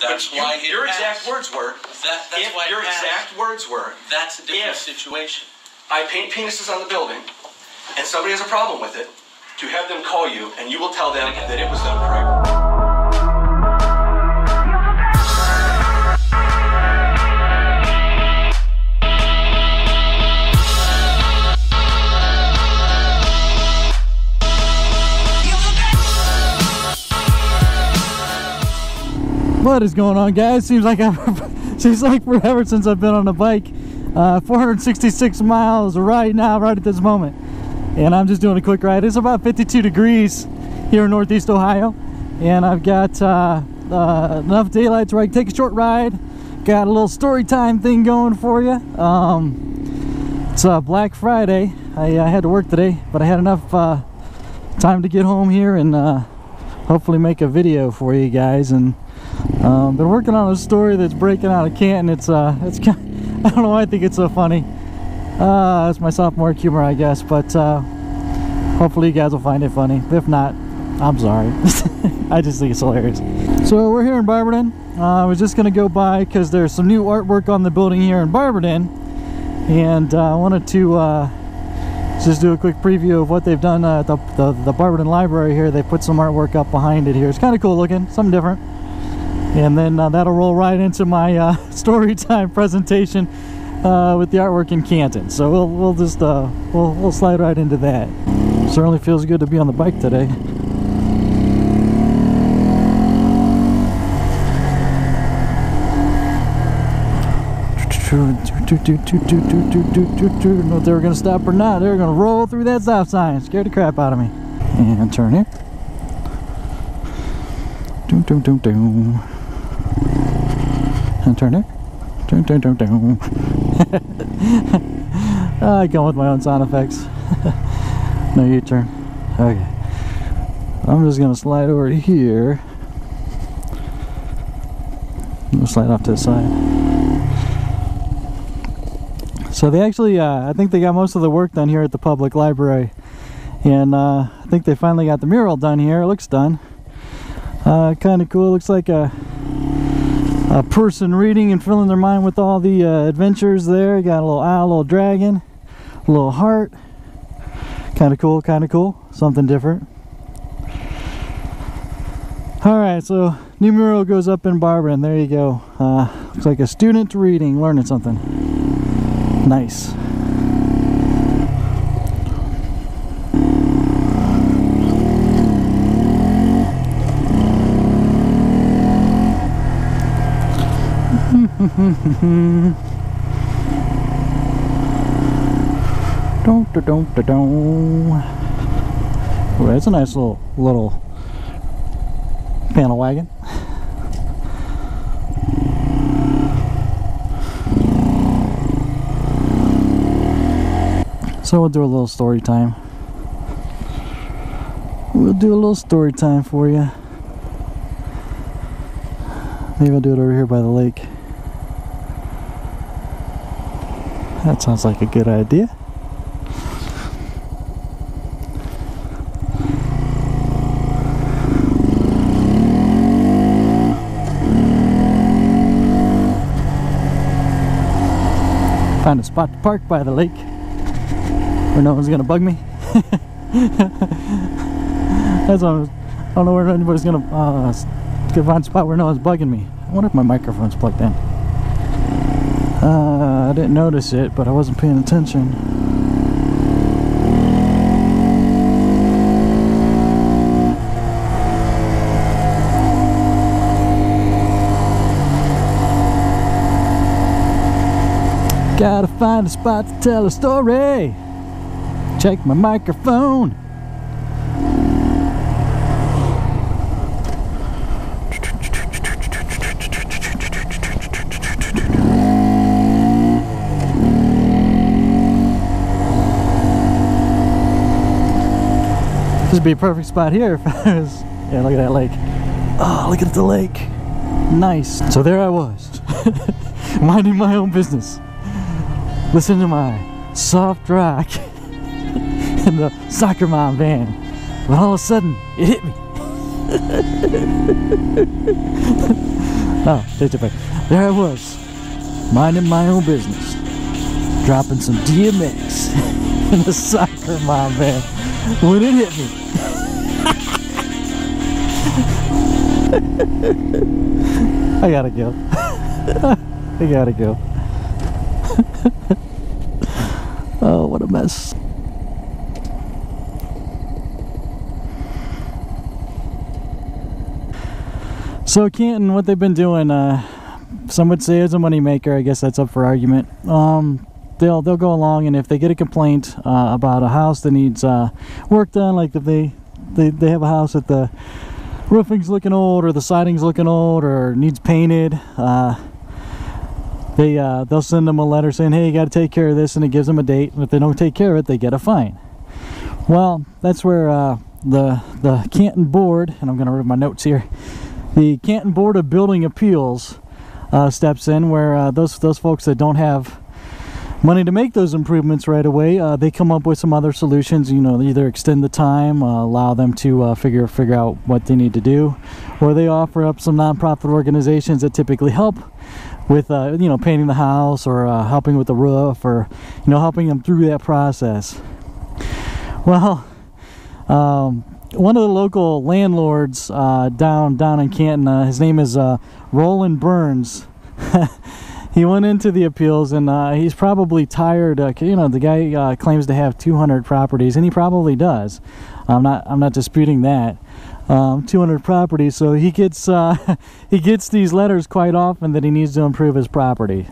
That's why it your exact words were. That, that's if why your exact words were, That's a different If- situation. I paint penises on the building, and somebody has a problem with it, to have them call you, and you will tell them that it was done correctly. What is going on, guys? Seems like I've seems like forever since I've been on a bike. Uh, 466 miles right now, right at this moment, and I'm just doing a quick ride. It's about 52 degrees here in Northeast Ohio, and I've got uh, uh, enough daylight where I can take a short ride. Got a little story time thing going for you. Um, it's uh, Black Friday. I, I had to work today, but I had enough uh, time to get home here and uh, hopefully make a video for you guys. And um, been working on a story that's breaking out of Canton. It's uh, it's kind I don't know why I think it's so funny. Uh, it's my sophomore humor, I guess. But uh, hopefully you guys will find it funny. If not, I'm sorry. I just think it's hilarious. So we're here in Barberton. Uh, I was just gonna go by because there's some new artwork on the building here in Barberton, and uh, I wanted to uh, just do a quick preview of what they've done uh, at the, the, the Barberton Library here. They put some artwork up behind it here. It's kind of cool looking, something different. And then uh, that'll roll right into my uh, story time presentation uh, with the artwork in Canton. So we'll, we'll just uh, we'll, we'll slide right into that. Certainly feels good to be on the bike today. Know if they were gonna stop or not. They were gonna roll through that stop sign. Scared the crap out of me. And turn here. Doom doom doom doom. And turn here. Doom doom doom doom. I go with my own sound effects. no, you turn. Okay. I'm just gonna slide over here. Gonna slide off to the side. So they actually, uh, I think they got most of the work done here at the public library, and uh, I think they finally got the mural done here. It looks done. Uh, kind of cool. Looks like a a person reading and filling their mind with all the uh, adventures there. Got a little owl, a little dragon, a little heart. Kind of cool. Kind of cool. Something different. All right, so mural goes up in Barbara, and There you go. Uh, looks like a student reading, learning something. Nice. Don't don't don't. Well, that's a nice little little panel wagon. So we'll do a little story time. We'll do a little story time for you. Maybe I'll do it over here by the lake. That sounds like a good idea. Found a spot to park by the lake where no one's gonna bug me. That's what I, was, I don't know where anybody's gonna uh, find a spot where no one's bugging me. I wonder if my microphone's plugged in. Uh, I didn't notice it, but I wasn't paying attention. Gotta find a spot to tell a story. Check my microphone. This would be a perfect spot here if I was. Yeah, look at that lake. Oh, look at the lake. Nice. So there I was, minding my own business. Listen to my soft rock in the soccer mom van. When all of a sudden, it hit me. Oh, it back. There I was, minding my own business, dropping some DMX in the soccer mom van when it hit me. I gotta go. I gotta go. oh, what a mess. So Canton, what they've been doing, uh, some would say is a moneymaker. I guess that's up for argument. Um, they'll they'll go along, and if they get a complaint uh, about a house that needs uh, work done, like if they, they they have a house at the roofing's looking old or the siding's looking old or needs painted, uh, they uh, they'll send them a letter saying, "Hey, you got to take care of this," and it gives them a date. And if they don't take care of it, they get a fine. Well, that's where uh, the the Canton board, and I'm going to read my notes here. The Canton Board of Building Appeals uh, steps in, where uh, those those folks that don't have money to make those improvements right away, uh, they come up with some other solutions. You know, either extend the time, uh, allow them to uh, figure figure out what they need to do, or they offer up some nonprofit organizations that typically help with uh, you know painting the house or uh, helping with the roof or you know helping them through that process. Well, um, one of the local landlords uh, down down in Canton, his name is Roland Burns. he went into the appeals and uh, he's probably tired. Uh, you know, the guy uh, claims to have 200 properties, and he probably does. I'm not I'm not disputing that. Um, 200 properties, so he gets he gets these letters quite often that he needs to improve his property.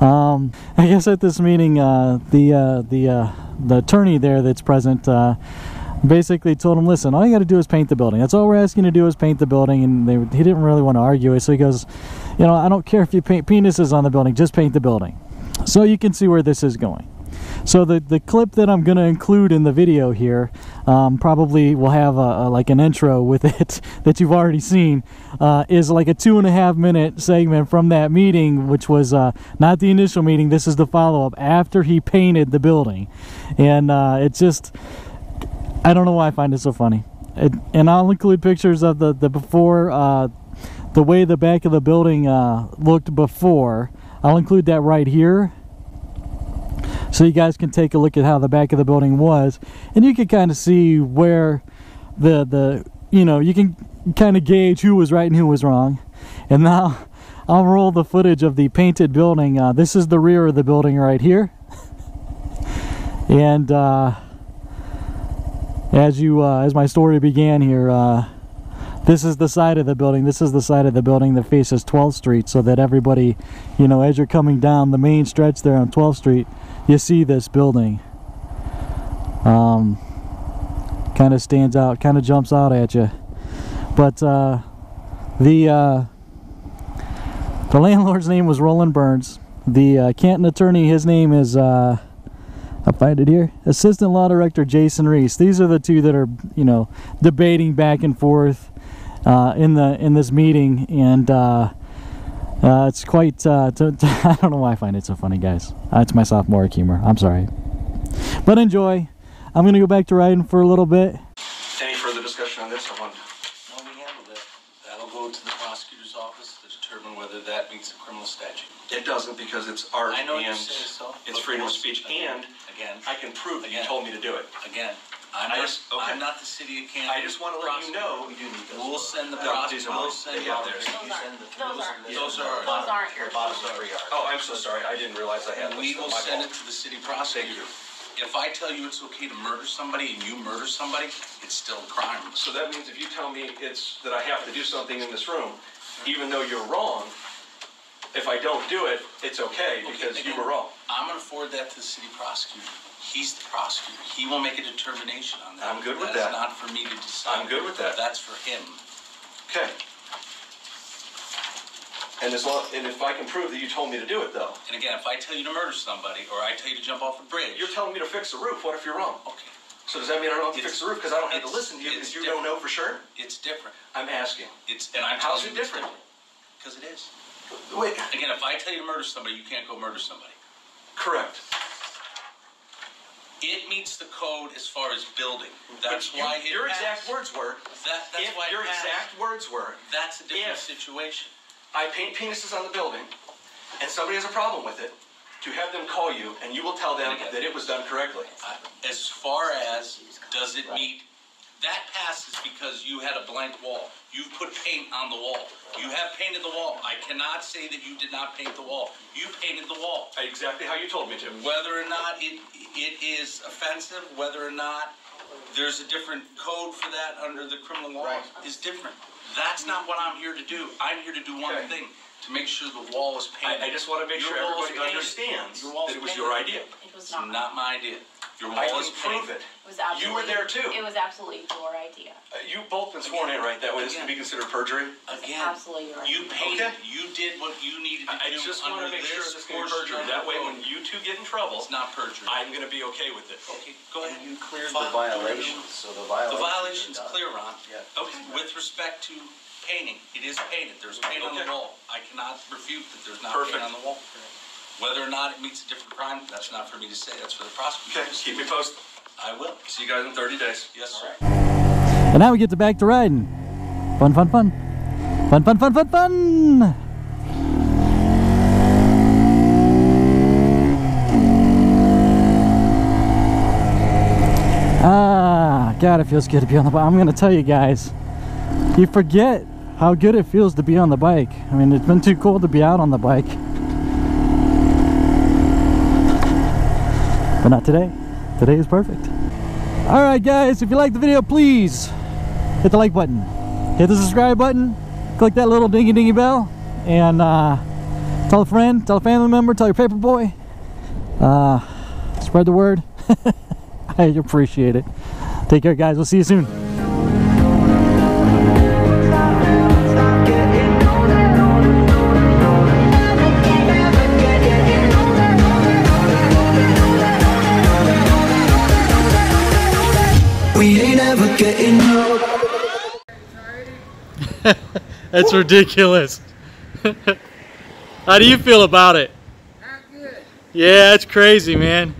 Um, I guess at this meeting, the the the attorney there that's present basically told him, listen, all you got to do is paint the building. That's all we're asking you to do is paint the building. And they, he didn't really want to argue it. So he goes, you know, I don't care if you paint penises on the building, just paint the building. So you can see where this is going. So the, the clip that I'm going to include in the video here um, probably will have a, a, like an intro with it that you've already seen uh, is like a two and a half minute segment from that meeting which was uh, not the initial meeting this is the follow-up after he painted the building and uh, it just I don't know why I find it so funny. It, and I'll include pictures of the, the before, uh, the way the back of the building uh, looked before. I'll include that right here. So you guys can take a look at how the back of the building was. And you can kind of see where the, the you know, you can kind of gauge who was right and who was wrong. And now I'll roll the footage of the painted building. Uh, this is the rear of the building right here. and uh, as you uh, as my story began here uh, this is the side of the building. This is the side of the building that faces 12th Street so that everybody you know as you're coming down the main stretch there on 12th Street you see this building. Um, kind of stands out kind of jumps out at you. But uh, the uh, the landlord's name was Roland Burns. The uh, Canton attorney his name is uh, I'll find it here. Assistant Law Director Jason Reese. These are the two that are, you know, debating back and forth uh, in the in this meeting, and uh, uh, it's quite. Uh, to, to, I don't know why I find it so funny, guys. That's my sophomore humor. I'm sorry, but enjoy. I'm gonna go back to riding for a little bit. Any further discussion on this? I want. No, we handled it. That'll go to the prosecutor's office to determine whether that meets the criminal statute. It doesn't because it's art I know you and say so. it's but freedom of we'll- speech, again- and Again, I can prove that you Again. told me to do it. again, I'm I not, just- okay. I'm not the city of Canton. I just want to let you know. We do need those. We'll send the No, these prosecutor, we'll mine. send. Yeah, there's- you send the- Those aren't, Those are. those aren't yours. Oh, I'm so sorry. I didn't realize I had. We this. will My send fault. it to the city prosecutor. If I tell you it's okay to murder somebody and you murder somebody, it's still a crime. So that means if you tell me it's that I have to do something in this room, even though you're wrong, if I don't do it, it's okay because you were wrong. I'm gonna forward that to the city prosecutor. He's the prosecutor. He will make a determination on that. I'm good with that. That's not for me to decide. I'm good with that. That's for him. Okay. And as long, and if I can prove that you told me to do it though, And again, if I tell you to murder somebody, or I tell you to jump off a bridge, you're telling me to fix the roof. What if you're wrong? okay, So does that mean I don't have to fix the roof because I don't have to listen to you because you don't know for sure? it's different. I'm asking. It's and I'm How's telling it you different? Because it is. Wait. Again, if I tell you to murder somebody, you can't go murder somebody. Correct. It meets the code as far as building. That's But you- why it your passed. exact words were. That, that's if why it your passed. exact words were. That's a different if- situation. I paint penises on the building, and somebody has a problem with it, to have them call you and you will tell them that it was done correctly. I- As far as, does it meet, that passes because you had a blank wall. You put paint on the wall. You have painted the wall. I cannot say that you did not paint the wall. You painted the wall. Exactly how you told me to. Whether or not it, it is offensive, whether or not there's a different code for that under the criminal law Right. is different. That's not what I'm here to do. I'm here to do one Okay. thing, to make sure the wall is painted. I, I just want to make Your sure everybody understands Your wall's that it was painted. your idea. It was It's not. not my idea. Your I wall can is prove it. It was absolutely. You were there too. It was absolutely your idea. Uh, You both been sworn in, right? That way this can be considered perjury? Again, Absolutely right. you painted, Okay. you did what you needed to I I do just want under to make sure this this can be portion perjury. of That way, when you two get in trouble, It's not perjury. I'm going to be okay with it. Okay, go ahead. You cleared Fine. the violations, so the violations. The violation's are done. clear, Ron. Yeah. Okay. With respect to painting, it is painted, there's paint on the Okay. wall. I cannot refute that there's not Perfect. paint on the wall. Whether or not it meets a different crime, that's not for me to say, that's for the prosecutor. Okay, to keep me posted. I will. See you guys in 30 days. Yes, sir. And now we get to back to riding. Fun, fun, fun. Fun, fun, fun, fun, fun. Ah, God, it feels good to be on the bike. I'm going to tell you guys, you forget how good it feels to be on the bike. I mean, it's been too cold to be out on the bike. But not today. Today is perfect. All right, guys, if you like the video, please hit the like button, hit the subscribe button, click that little dingy dingy bell, and uh, tell a friend, tell a family member, tell your paper boy. Uh, spread the word. I appreciate it. Take care, guys. We'll see you soon. That's ridiculous. How do you feel about it? Not good. Yeah, that's crazy, man.